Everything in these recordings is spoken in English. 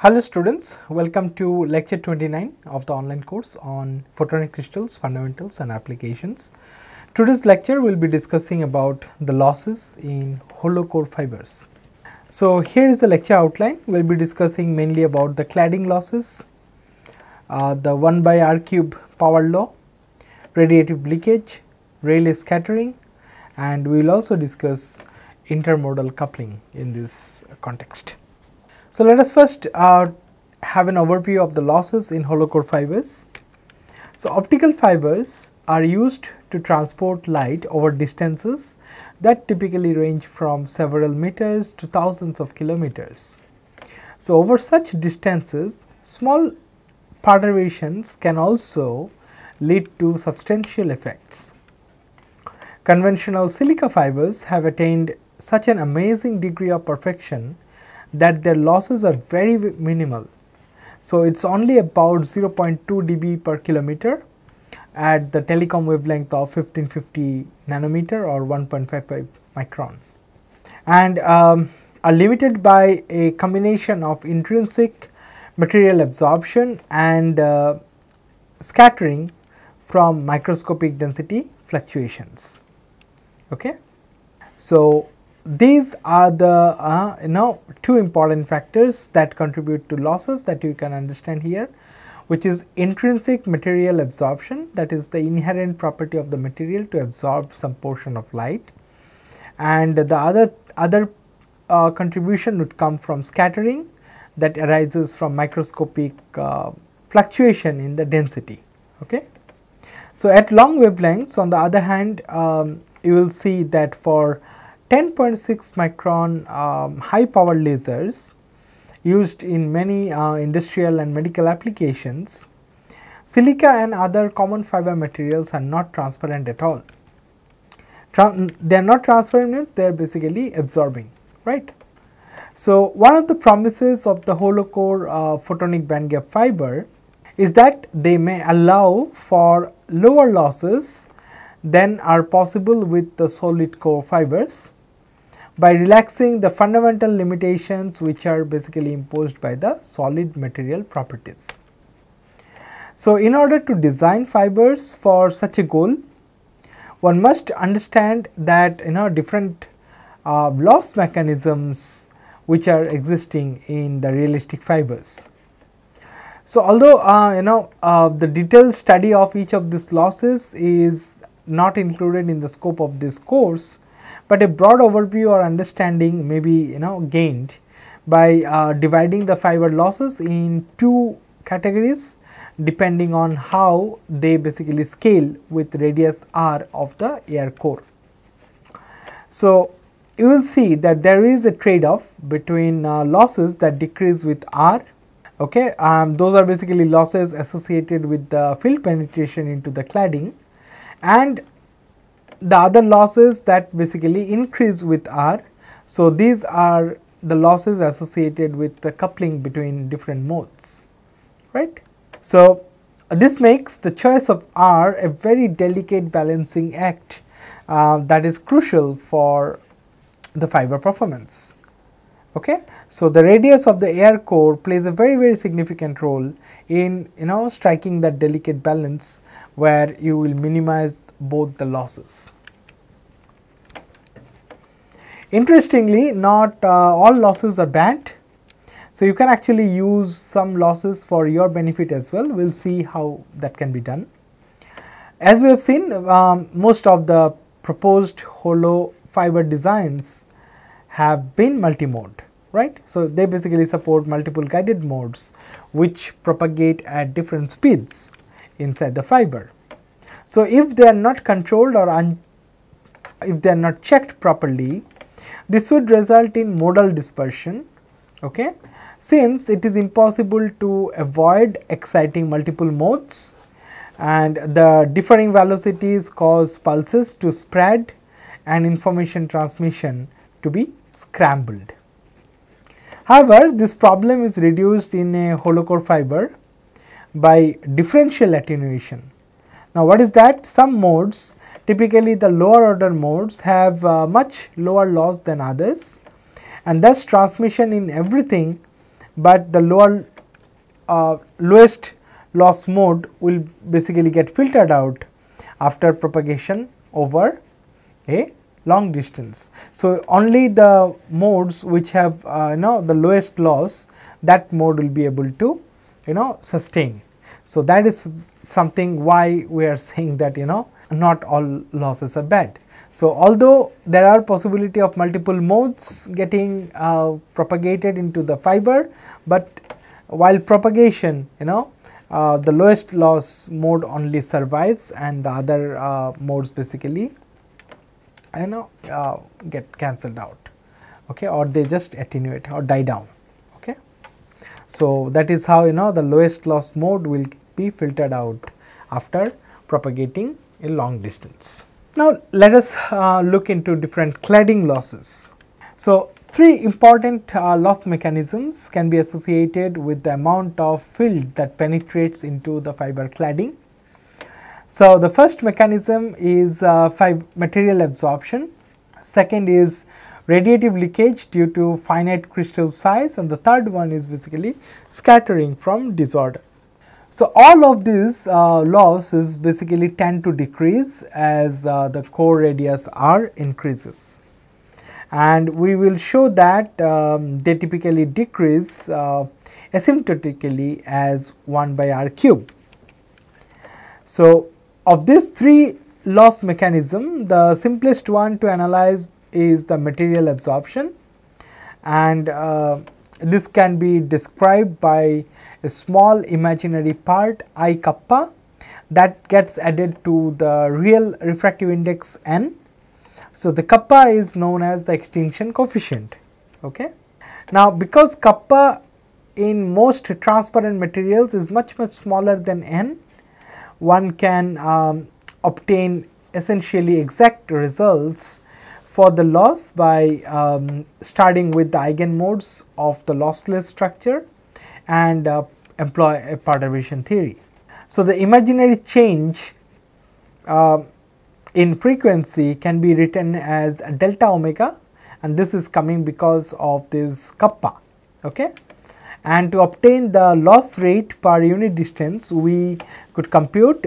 Hello students, welcome to lecture 29 of the online course on photonic crystals, fundamentals and applications. Today's lecture will be discussing about the losses in hollow core fibers. So here is the lecture outline, we will be discussing mainly about the cladding losses, uh, the 1 by r cube power law, radiative leakage, Rayleigh scattering and we will also discuss intermodal coupling in this context. So, let us first uh, have an overview of the losses in hollow core fibers. So, optical fibers are used to transport light over distances that typically range from several meters to thousands of kilometers. So, over such distances small perturbations can also lead to substantial effects. Conventional silica fibers have attained such an amazing degree of perfection that their losses are very minimal. So, it is only about 0.2 dB per kilometer at the telecom wavelength of 1550 nanometer or 1.55 micron and um, are limited by a combination of intrinsic material absorption and uh, scattering from microscopic density fluctuations. Okay. So, these are the uh, you know two important factors that contribute to losses that you can understand here which is intrinsic material absorption that is the inherent property of the material to absorb some portion of light. And the other other uh, contribution would come from scattering that arises from microscopic uh, fluctuation in the density okay? So at long wavelengths on the other hand um, you will see that for 10.6 micron um, high power lasers used in many uh, industrial and medical applications, silica and other common fiber materials are not transparent at all. they are not transparent means they are basically absorbing, right. So, one of the promises of the hollow core uh, photonic band gap fiber is that they may allow for lower losses than are possible with the solid core fibers by relaxing the fundamental limitations which are basically imposed by the solid material properties. So, in order to design fibers for such a goal, one must understand that you know different uh, loss mechanisms which are existing in the realistic fibers. So, although uh, you know uh, the detailed study of each of these losses is not included in the scope of this course, but a broad overview or understanding may be you know gained by uh, dividing the fiber losses in two categories depending on how they basically scale with radius r of the air core. So, you will see that there is a trade off between uh, losses that decrease with r okay um, those are basically losses associated with the field penetration into the cladding and the other losses that basically increase with R. So, these are the losses associated with the coupling between different modes, right. So, this makes the choice of R a very delicate balancing act uh, that is crucial for the fiber performance. Okay. So, the radius of the air core plays a very very significant role in you know striking that delicate balance where you will minimize both the losses. Interestingly, not uh, all losses are bad. So, you can actually use some losses for your benefit as well. We will see how that can be done. As we have seen, um, most of the proposed hollow fiber designs have been multi-mode, right. So, they basically support multiple guided modes which propagate at different speeds inside the fiber. So, if they are not controlled or if they are not checked properly, this would result in modal dispersion okay, since it is impossible to avoid exciting multiple modes and the differing velocities cause pulses to spread and information transmission to be scrambled. However, this problem is reduced in a hollow core fiber by differential attenuation. Now, what is that? Some modes typically the lower order modes have uh, much lower loss than others and thus transmission in everything but the lower uh, lowest loss mode will basically get filtered out after propagation over a long distance. So, only the modes which have uh, you know the lowest loss that mode will be able to you know sustain. So, that is something why we are saying that you know not all losses are bad. So, although there are possibility of multiple modes getting uh, propagated into the fiber, but while propagation you know uh, the lowest loss mode only survives and the other uh, modes basically you know uh, get cancelled out okay or they just attenuate or die down okay. So that is how you know the lowest loss mode will be filtered out after propagating a long distance. Now let us uh, look into different cladding losses. So three important uh, loss mechanisms can be associated with the amount of field that penetrates into the fiber cladding so, the first mechanism is uh, material absorption, second is radiative leakage due to finite crystal size and the third one is basically scattering from disorder. So, all of these uh, losses basically tend to decrease as uh, the core radius r increases and we will show that um, they typically decrease uh, asymptotically as 1 by r cube. So, of these three loss mechanism, the simplest one to analyze is the material absorption and uh, this can be described by a small imaginary part I kappa that gets added to the real refractive index n. So, the kappa is known as the extinction coefficient. Okay. Now, because kappa in most transparent materials is much much smaller than n, one can um, obtain essentially exact results for the loss by um, starting with the eigenmodes of the lossless structure and uh, employ a perturbation theory. So, the imaginary change uh, in frequency can be written as delta omega and this is coming because of this kappa. Okay and to obtain the loss rate per unit distance we could compute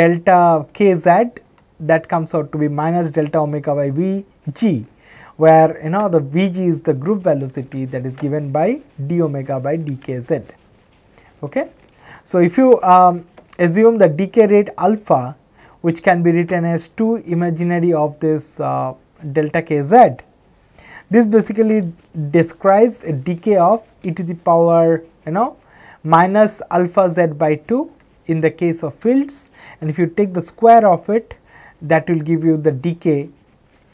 delta kz that comes out to be minus delta omega by vg where you know the vg is the group velocity that is given by d omega by dkz. Okay? So if you um, assume the decay rate alpha which can be written as 2 imaginary of this uh, delta kz this basically describes a decay of e to the power you know minus alpha z by 2 in the case of fields and if you take the square of it that will give you the decay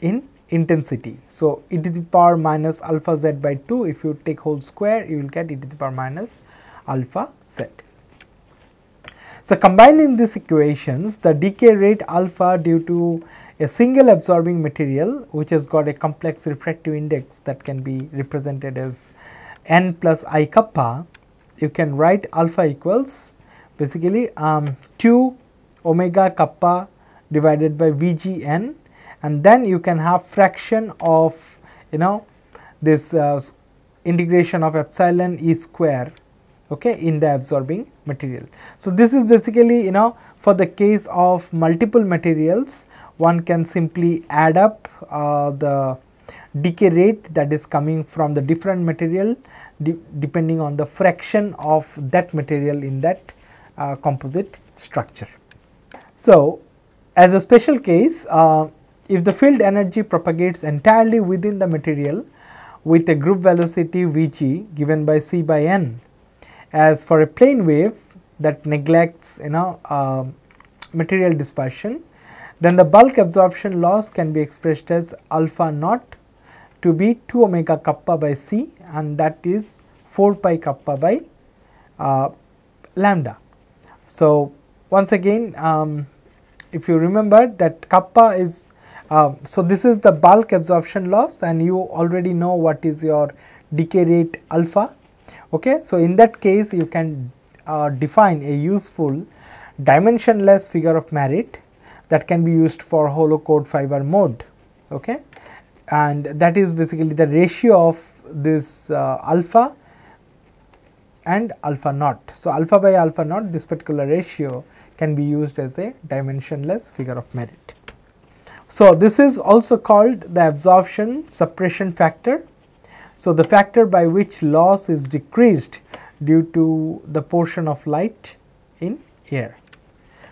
in intensity. So, e to the power minus alpha z by 2 if you take whole square you will get e to the power minus alpha z. So, combining these equations the decay rate alpha due to a single absorbing material which has got a complex refractive index that can be represented as n plus i kappa, you can write alpha equals basically um, 2 omega kappa divided by vgn and then you can have fraction of you know this uh, integration of epsilon e square okay in the absorbing material. So, this is basically you know for the case of multiple materials one can simply add up uh, the decay rate that is coming from the different material de depending on the fraction of that material in that uh, composite structure. So, as a special case uh, if the field energy propagates entirely within the material with a group velocity Vg given by c by n as for a plane wave that neglects you know uh, material dispersion then the bulk absorption loss can be expressed as alpha naught to be 2 omega kappa by c and that is 4 pi kappa by uh, lambda. So, once again um, if you remember that kappa is uh, so this is the bulk absorption loss and you already know what is your decay rate alpha. Okay. So, in that case you can uh, define a useful dimensionless figure of merit that can be used for hollow core fiber mode okay and that is basically the ratio of this uh, alpha and alpha naught. So, alpha by alpha naught this particular ratio can be used as a dimensionless figure of merit. So, this is also called the absorption suppression factor. So, the factor by which loss is decreased due to the portion of light in air.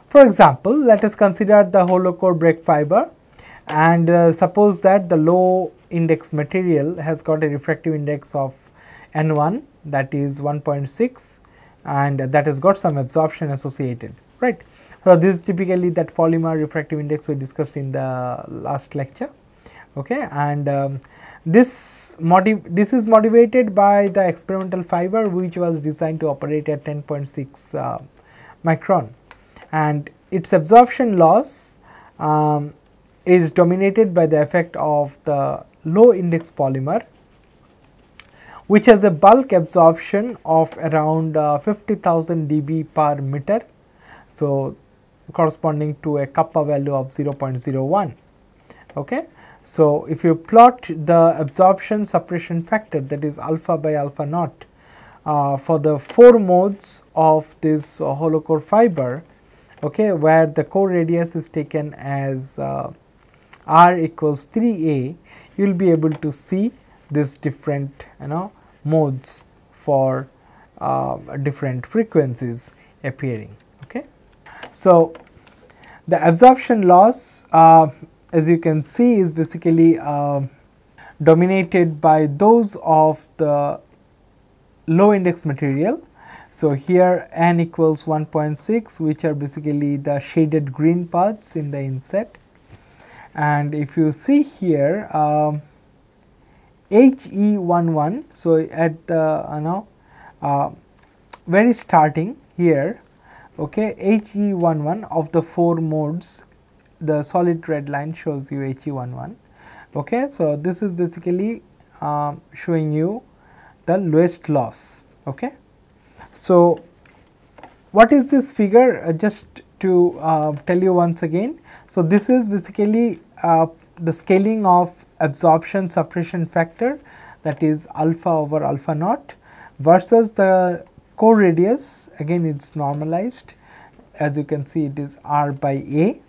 For example, let us consider the hollow core Bragg fiber and uh, suppose that the low index material has got a refractive index of N1 that is 1.6 and that has got some absorption associated right. So, this is typically that polymer refractive index we discussed in the last lecture okay and um, this this is motivated by the experimental fiber which was designed to operate at 10.6 uh, micron and its absorption loss um, is dominated by the effect of the low index polymer which has a bulk absorption of around uh, 50,000 dB per meter. So, corresponding to a kappa value of 0.01. Okay. So, if you plot the absorption suppression factor that is alpha by alpha naught uh, for the 4 modes of this uh, hollow core fiber okay, where the core radius is taken as uh, r equals 3a, you will be able to see this different you know modes for uh, different frequencies appearing. Okay. So, the absorption loss uh, as you can see is basically uh, dominated by those of the low index material. So, here n equals 1.6 which are basically the shaded green parts in the inset and if you see here um, HE11. So, at the you know uh, very starting here okay, HE11 of the 4 modes the solid red line shows you HE11. Okay. So, this is basically uh, showing you the lowest loss. Okay. So, what is this figure uh, just to uh, tell you once again. So, this is basically uh, the scaling of absorption suppression factor that is alpha over alpha naught versus the core radius again it is normalized as you can see it is r by a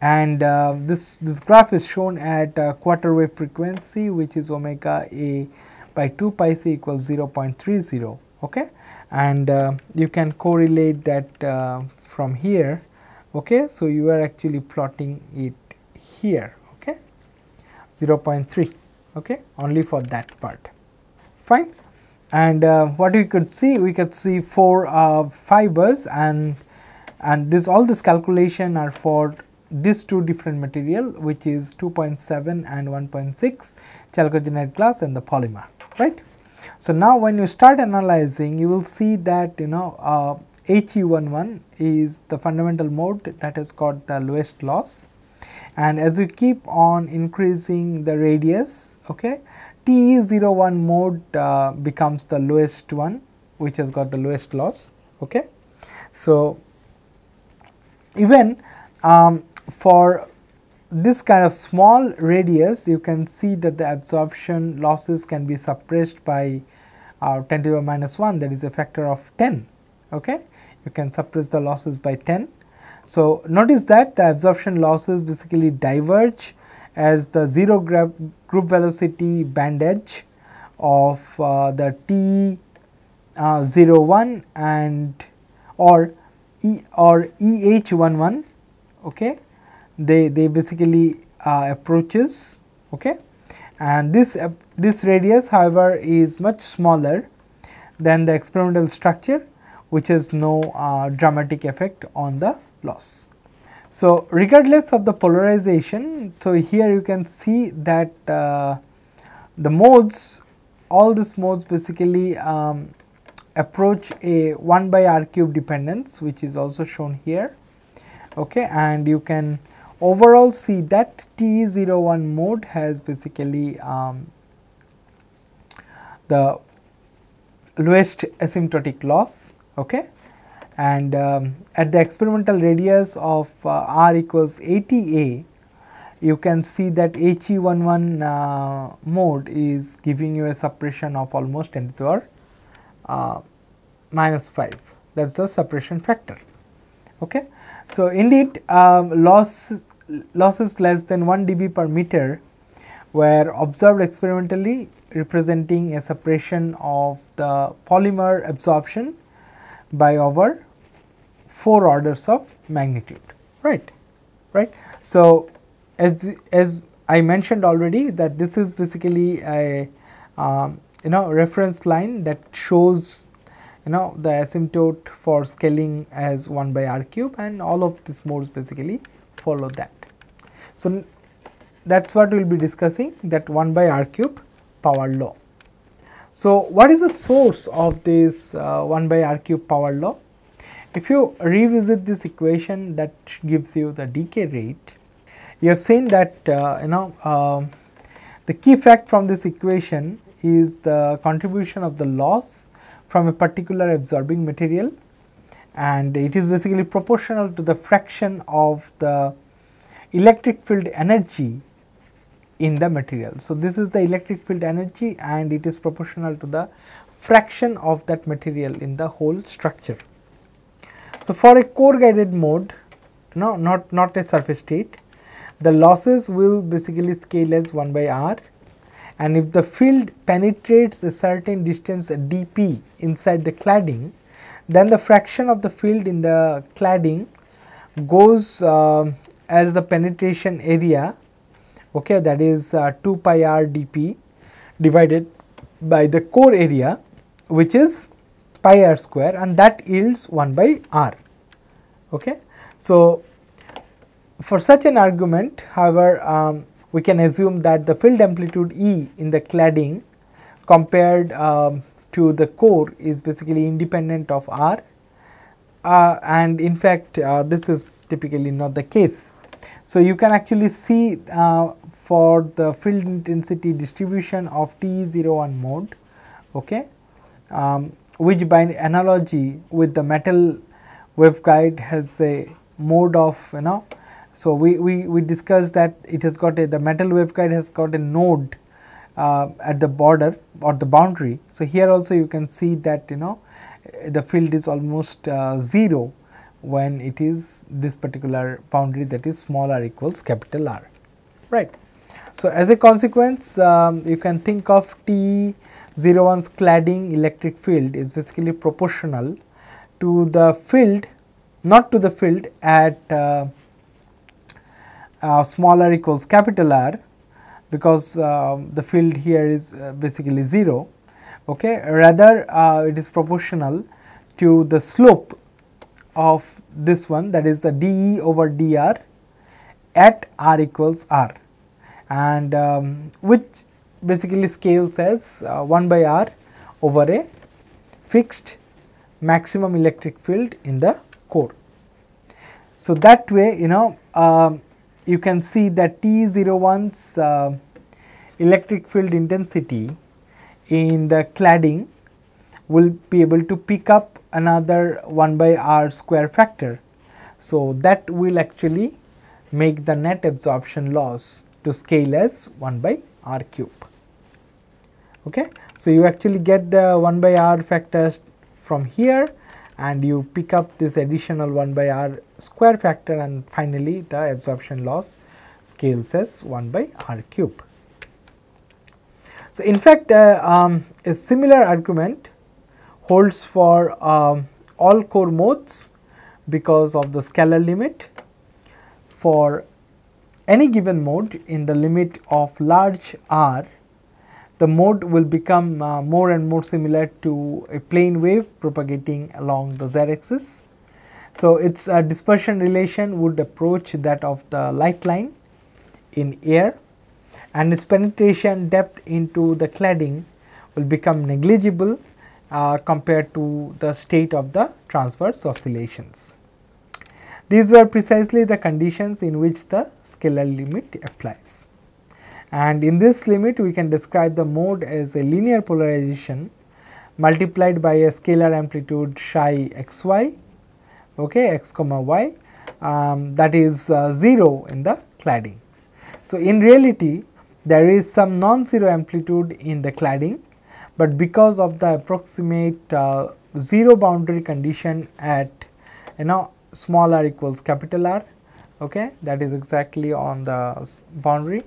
and uh, this this graph is shown at uh, quarter wave frequency which is omega a by 2 pi c equals 0.30 okay? And uh, you can correlate that uh, from here okay? So you are actually plotting it here okay? 0.3 okay? Only for that part. Fine? And uh, what we could see we could see four uh, fibers and and this all this calculation are for these two different material which is 2.7 and 1.6 chalcogenide glass and the polymer right so now when you start analyzing you will see that you know uh, HE11 is the fundamental mode that has got the lowest loss and as we keep on increasing the radius okay TE01 mode uh, becomes the lowest one which has got the lowest loss okay. So, even um, for this kind of small radius you can see that the absorption losses can be suppressed by uh, 10 to the minus 1 that is a factor of 10 okay? You can suppress the losses by 10 so, notice that the absorption losses basically diverge as the 0 group velocity band edge of uh, the T uh, 01 and or E or EH11 okay they they basically uh, approaches okay and this uh, this radius however is much smaller than the experimental structure which has no uh, dramatic effect on the loss. So, regardless of the polarization, so here you can see that uh, the modes, all these modes basically um, approach a 1 by r cube dependence which is also shown here okay and you can overall see that T01 mode has basically um, the lowest asymptotic loss okay and um, at the experimental radius of uh, r equals 80 a you can see that HE11 uh, mode is giving you a suppression of almost 10 to the power uh, minus 5 that is the suppression factor. Okay. So, indeed um, loss losses less than 1 dB per meter were observed experimentally representing a suppression of the polymer absorption by over 4 orders of magnitude right right. So, as, as I mentioned already that this is basically a um, you know reference line that shows you know the asymptote for scaling as 1 by r cube and all of these modes basically follow that. So, that is what we will be discussing that 1 by r cube power law. So, what is the source of this uh, 1 by r cube power law? If you revisit this equation that gives you the decay rate, you have seen that uh, you know uh, the key fact from this equation is the contribution of the loss from a particular absorbing material and it is basically proportional to the fraction of the electric field energy in the material. So, this is the electric field energy and it is proportional to the fraction of that material in the whole structure. So, for a core guided mode, no, not, not a surface state, the losses will basically scale as 1 by r and if the field penetrates a certain distance dp inside the cladding, then the fraction of the field in the cladding goes uh, as the penetration area okay, that is uh, 2 pi r dp divided by the core area which is pi r square and that yields 1 by r. Okay. So, for such an argument however, um, we can assume that the field amplitude E in the cladding compared um, to the core is basically independent of R uh, and in fact uh, this is typically not the case. So, you can actually see uh, for the field intensity distribution of TE01 mode okay, um, which by analogy with the metal waveguide has a mode of you know so, we, we, we discussed that it has got a the metal waveguide has got a node uh, at the border or the boundary. So, here also you can see that you know the field is almost uh, 0 when it is this particular boundary that is small r equals capital R right. So, as a consequence um, you can think of T 01's cladding electric field is basically proportional to the field not to the field at uh, uh, smaller equals capital R because uh, the field here is uh, basically 0 okay rather uh, it is proportional to the slope of this one that is the dE over dr at r equals r and um, which basically scales as uh, 1 by r over a fixed maximum electric field in the core. So, that way you know um, you can see that T01's uh, electric field intensity in the cladding will be able to pick up another 1 by r square factor. So, that will actually make the net absorption loss to scale as 1 by r cube. Okay. So, you actually get the 1 by r factor from here and you pick up this additional 1 by r square factor and finally the absorption loss scales as 1 by r cube. So, in fact, uh, um, a similar argument holds for um, all core modes because of the scalar limit for any given mode in the limit of large r the mode will become uh, more and more similar to a plane wave propagating along the z axis. So, its uh, dispersion relation would approach that of the light line in air and its penetration depth into the cladding will become negligible uh, compared to the state of the transverse oscillations. These were precisely the conditions in which the scalar limit applies and in this limit we can describe the mode as a linear polarization multiplied by a scalar amplitude psi xy okay x comma y um, that is uh, 0 in the cladding. So, in reality there is some non-zero amplitude in the cladding, but because of the approximate uh, zero boundary condition at you know small r equals capital R okay that is exactly on the boundary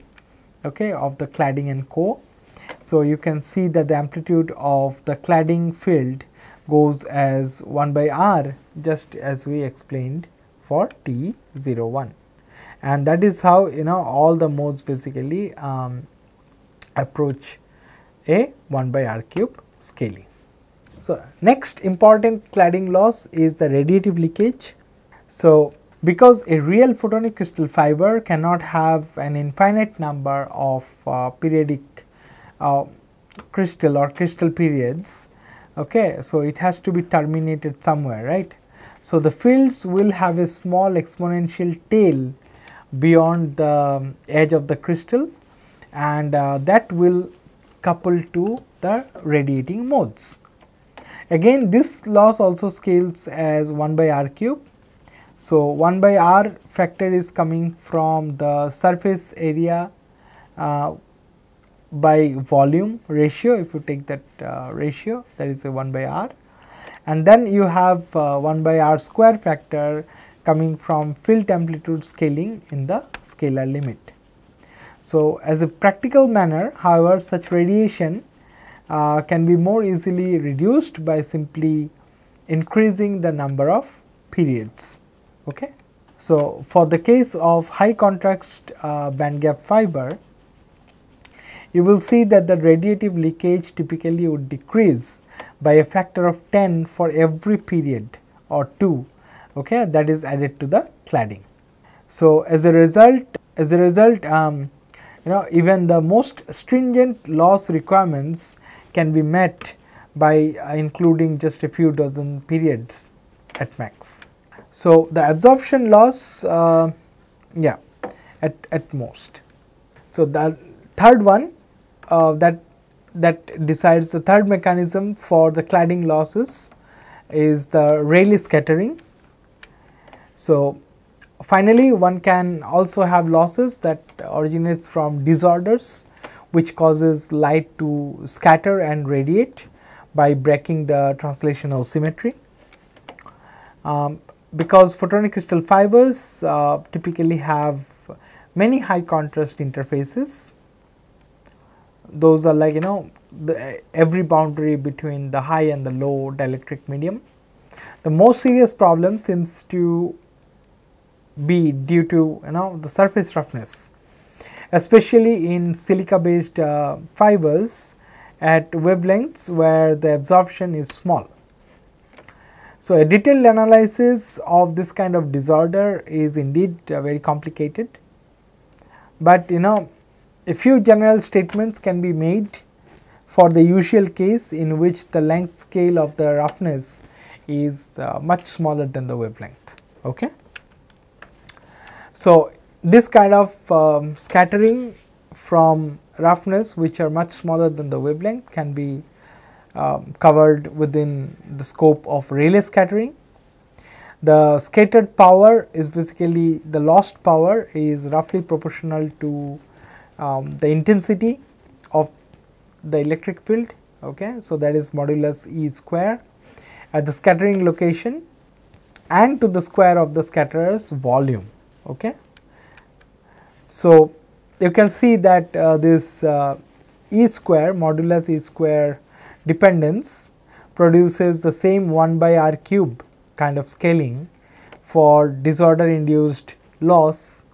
okay of the cladding and core. So, you can see that the amplitude of the cladding field goes as 1 by r just as we explained for T 0 1 and that is how you know all the modes basically um, approach a 1 by r cube scaling. So, next important cladding loss is the radiative leakage. So, because a real photonic crystal fiber cannot have an infinite number of uh, periodic uh, crystal or crystal periods, okay, so it has to be terminated somewhere, right. So, the fields will have a small exponential tail beyond the edge of the crystal and uh, that will couple to the radiating modes. Again this loss also scales as 1 by r cube. So, 1 by r factor is coming from the surface area uh, by volume ratio if you take that uh, ratio that is a 1 by r and then you have uh, 1 by r square factor coming from field amplitude scaling in the scalar limit. So, as a practical manner however such radiation uh, can be more easily reduced by simply increasing the number of periods. Okay. So, for the case of high contrast uh, band gap fiber, you will see that the radiative leakage typically would decrease by a factor of 10 for every period or 2 okay, that is added to the cladding. So, as a result as a result um, you know even the most stringent loss requirements can be met by uh, including just a few dozen periods at max. So, the absorption loss uh, yeah at, at most. So, the third one uh, that that decides the third mechanism for the cladding losses is the Rayleigh scattering. So, finally, one can also have losses that originates from disorders which causes light to scatter and radiate by breaking the translational symmetry. Um, because photonic crystal fibers uh, typically have many high contrast interfaces, those are like you know the, every boundary between the high and the low dielectric medium. The most serious problem seems to be due to you know the surface roughness especially in silica based uh, fibers at wavelengths where the absorption is small. So, a detailed analysis of this kind of disorder is indeed uh, very complicated, but you know a few general statements can be made for the usual case in which the length scale of the roughness is uh, much smaller than the wavelength. Okay. So, this kind of um, scattering from roughness which are much smaller than the wavelength can be um, covered within the scope of Rayleigh scattering. The scattered power is basically the lost power is roughly proportional to um, the intensity of the electric field. Okay. So, that is modulus E square at the scattering location and to the square of the scatterer's volume. Okay. So, you can see that uh, this uh, E square modulus E square dependence produces the same 1 by r cube kind of scaling for disorder induced loss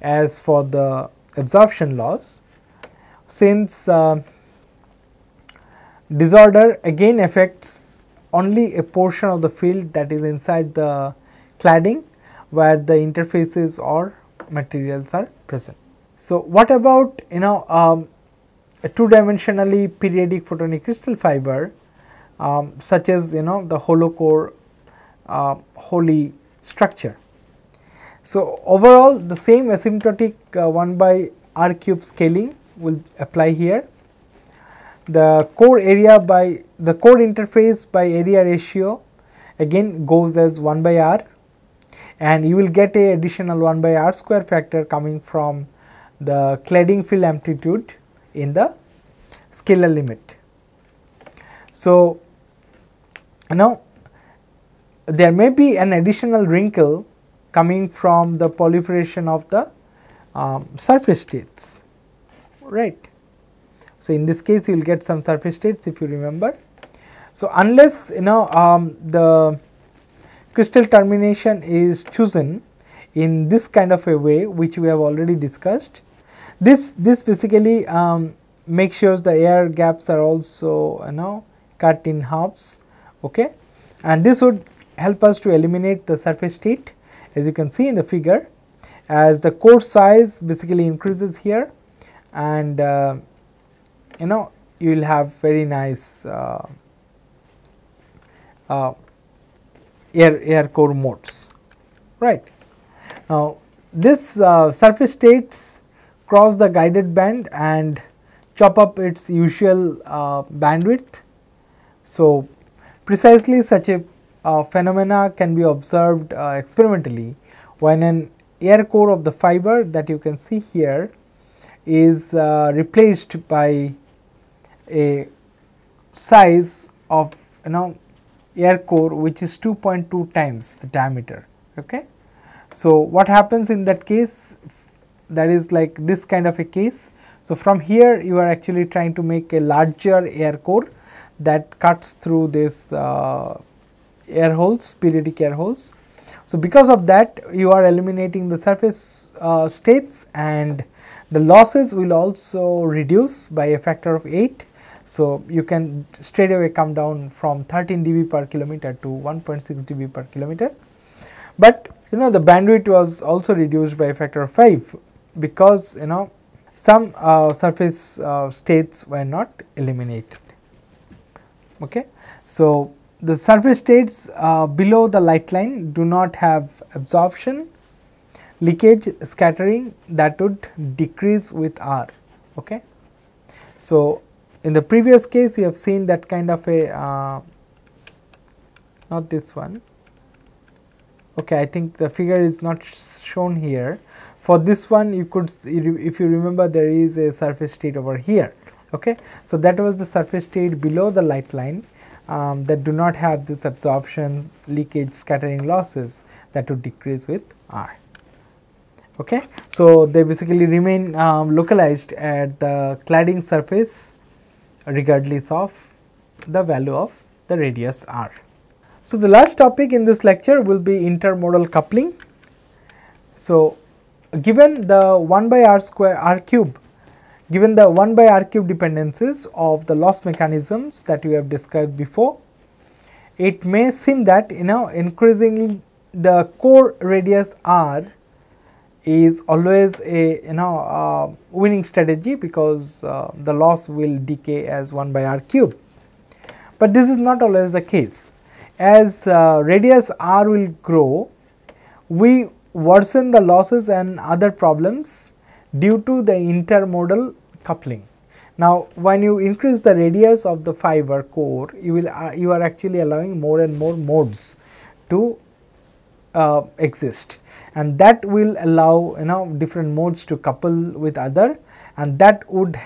as for the absorption loss. Since uh, disorder again affects only a portion of the field that is inside the cladding where the interfaces or materials are present. So, what about you know um, a two dimensionally periodic photonic crystal fiber um, such as you know the hollow core uh, Holey structure. So, overall the same asymptotic uh, 1 by r cube scaling will apply here. The core area by the core interface by area ratio again goes as 1 by r and you will get a additional 1 by r square factor coming from the cladding field amplitude in the scalar limit. So, now there may be an additional wrinkle coming from the proliferation of the um, surface states right. So, in this case you will get some surface states if you remember. So, unless you know um, the crystal termination is chosen in this kind of a way which we have already discussed, this this basically um, makes sure the air gaps are also you know cut in halves okay? And this would help us to eliminate the surface state as you can see in the figure as the core size basically increases here and uh, you know you will have very nice uh, uh, air air core modes right? Now this uh, surface states cross the guided band and chop up its usual uh, bandwidth so precisely such a uh, phenomena can be observed experimentally when an air core of the fiber that you can see here is uh, replaced by a size of you know air core which is 2.2 times the diameter. Okay. So, what happens in that case that is like this kind of a case. So, from here you are actually trying to make a larger air core that cuts through this uh, air holes periodic air holes. So, because of that you are eliminating the surface uh, states and the losses will also reduce by a factor of 8. So, you can straight away come down from 13 dB per kilometer to 1.6 dB per kilometer. But you know the bandwidth was also reduced by a factor of 5 because you know some uh, surface uh, states were not eliminated. Okay. So, the surface states uh, below the light line do not have absorption leakage scattering that would decrease with R. Okay. So, in the previous case you have seen that kind of a uh, not this one okay I think the figure is not shown here for this one you could if you remember there is a surface state over here okay so that was the surface state below the light line um, that do not have this absorption leakage scattering losses that would decrease with R okay. So, they basically remain um, localized at the cladding surface regardless of the value of the radius r. So, the last topic in this lecture will be intermodal coupling. So, given the 1 by r square r cube given the 1 by r cube dependencies of the loss mechanisms that we have described before, it may seem that you know increasingly the core radius r is always a you know uh, winning strategy because uh, the loss will decay as 1 by r cube. But this is not always the case as uh, radius r will grow we worsen the losses and other problems due to the intermodal coupling. Now, when you increase the radius of the fiber core you will uh, you are actually allowing more and more modes to uh, exist and that will allow you know different modes to couple with other and that would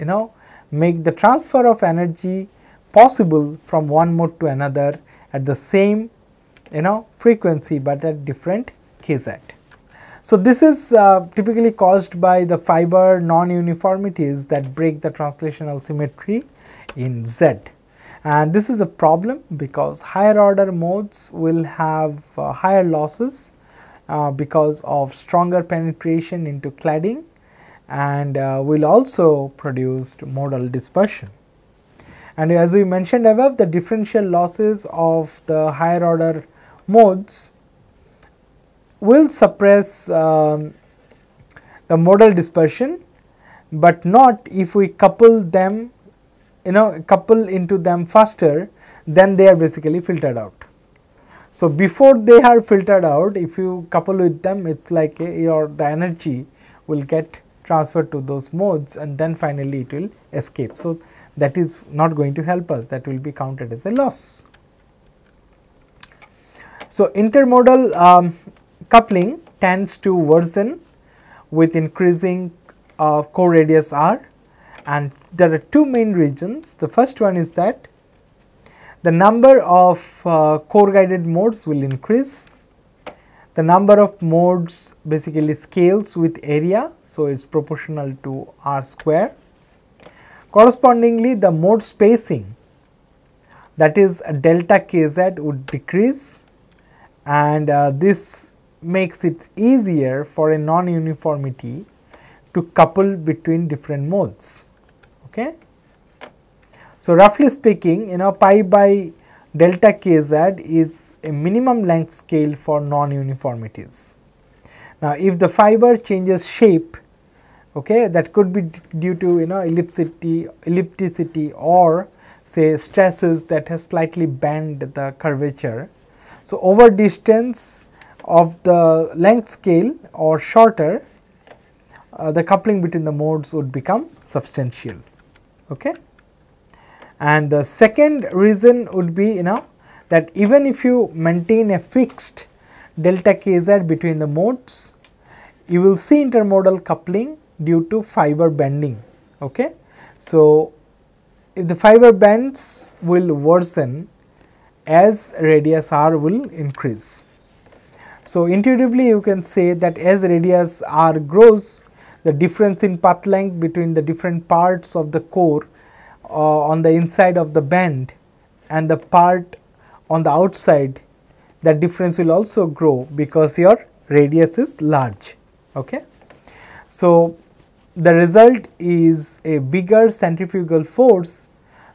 you know make the transfer of energy possible from one mode to another at the same you know frequency but at different kz. So, this is uh, typically caused by the fiber non-uniformities that break the translational symmetry in Z and this is a problem because higher order modes will have uh, higher losses uh, because of stronger penetration into cladding and uh, will also produce modal dispersion. And as we mentioned above the differential losses of the higher order modes will suppress um, the modal dispersion, but not if we couple them you know couple into them faster then they are basically filtered out. So, before they are filtered out if you couple with them it is like a, your the energy will get transferred to those modes and then finally it will escape. So, that is not going to help us that will be counted as a loss. So, intermodal um, coupling tends to worsen with increasing uh, core radius r and there are two main reasons. The first one is that the number of uh, core guided modes will increase. The number of modes basically scales with area, so it is proportional to r square. Correspondingly, the mode spacing that is delta kz would decrease and uh, this makes it easier for a non-uniformity to couple between different modes. Okay. So, roughly speaking you know pi by delta kz is a minimum length scale for non-uniformities. Now, if the fiber changes shape okay, that could be due to you know ellipticity, ellipticity or say stresses that has slightly bent the curvature. So, over distance of the length scale or shorter uh, the coupling between the modes would become substantial. Okay. And the second reason would be you know that even if you maintain a fixed delta kz between the modes, you will see intermodal coupling due to fiber bending. Okay. So, if the fiber bends will worsen as radius r will increase. So, intuitively you can say that as radius r grows the difference in path length between the different parts of the core uh, on the inside of the band and the part on the outside that difference will also grow because your radius is large. Okay. So, the result is a bigger centrifugal force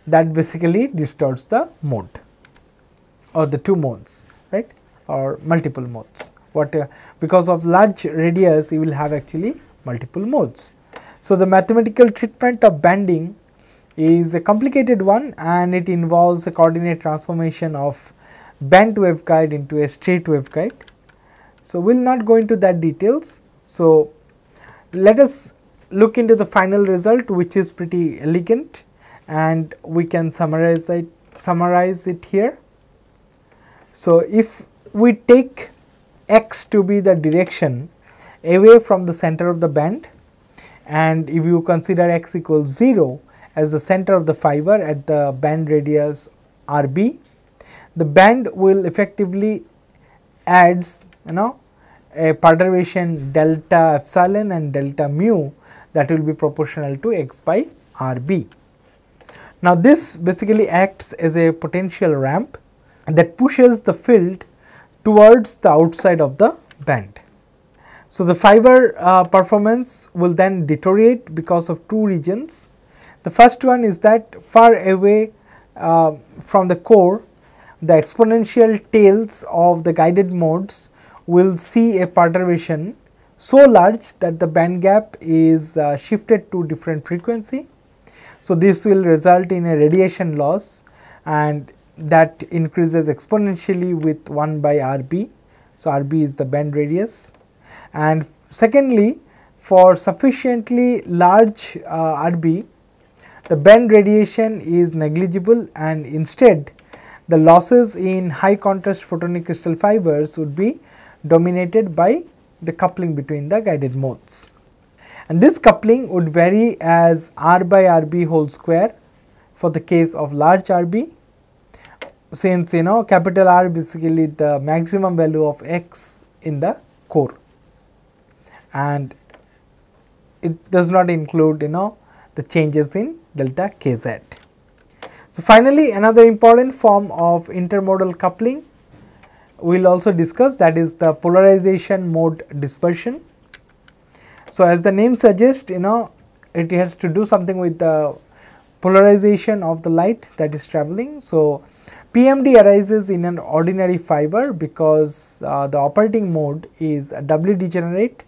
that basically distorts the mode or the two modes right or multiple modes what uh, because of large radius you will have actually multiple modes. So, the mathematical treatment of banding is a complicated one and it involves a coordinate transformation of bent waveguide into a straight waveguide. So, we will not go into that details. So, let us look into the final result which is pretty elegant and we can summarize it summarize it here. So, if we take x to be the direction away from the center of the band and if you consider x equals 0 as the center of the fiber at the band radius RB, the band will effectively adds you know a perturbation delta epsilon and delta mu that will be proportional to x by RB. Now, this basically acts as a potential ramp that pushes the field towards the outside of the band. So, the fiber uh, performance will then deteriorate because of two regions. The first one is that far away uh, from the core, the exponential tails of the guided modes will see a perturbation so large that the band gap is uh, shifted to different frequency. So, this will result in a radiation loss and that increases exponentially with 1 by RB. So, RB is the band radius and secondly for sufficiently large uh, RB the bend radiation is negligible and instead the losses in high contrast photonic crystal fibers would be dominated by the coupling between the guided modes. And this coupling would vary as R by RB whole square for the case of large RB since you know capital R basically the maximum value of x in the core and it does not include you know the changes in delta kz. So, finally, another important form of intermodal coupling we will also discuss that is the polarization mode dispersion. So, as the name suggests you know it has to do something with the polarization of the light that is traveling. So, PMD arises in an ordinary fiber because uh, the operating mode is doubly degenerate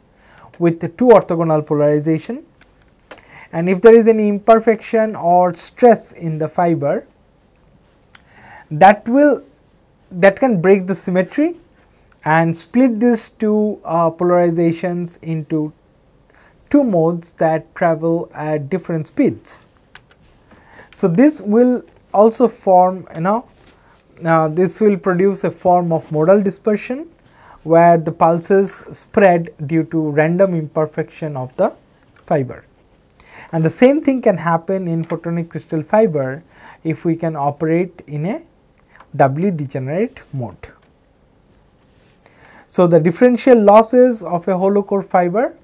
with two orthogonal polarization and if there is any imperfection or stress in the fiber that will that can break the symmetry and split these two uh, polarizations into two modes that travel at different speeds. So, this will also form you know uh, this will produce a form of modal dispersion where the pulses spread due to random imperfection of the fiber. And the same thing can happen in photonic crystal fiber if we can operate in a doubly degenerate mode. So, the differential losses of a hollow core fiber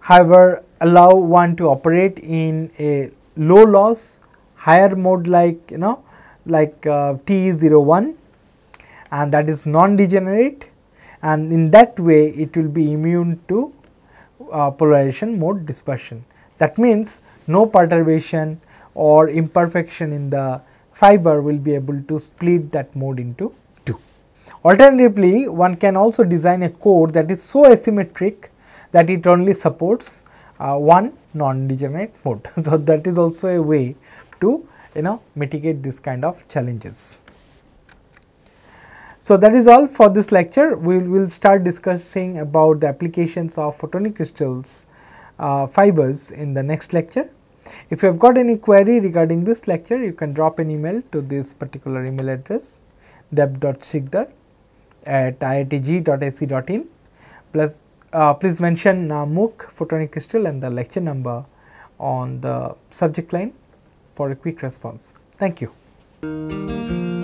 however allow one to operate in a low loss higher mode like you know like uh, TE01 and that is non degenerate and in that way it will be immune to uh, polarization mode dispersion. That means no perturbation or imperfection in the fiber will be able to split that mode into two. Alternatively, one can also design a core that is so asymmetric that it only supports uh, one non-degenerate mode. so, that is also a way to you know mitigate this kind of challenges. So, that is all for this lecture. We will start discussing about the applications of photonic crystals uh, fibers in the next lecture. If you have got any query regarding this lecture, you can drop an email to this particular email address deb.sikdar at iitg.ac.in plus uh, please mention uh, MOOC photonic crystal and the lecture number on the subject line for a quick response. Thank you.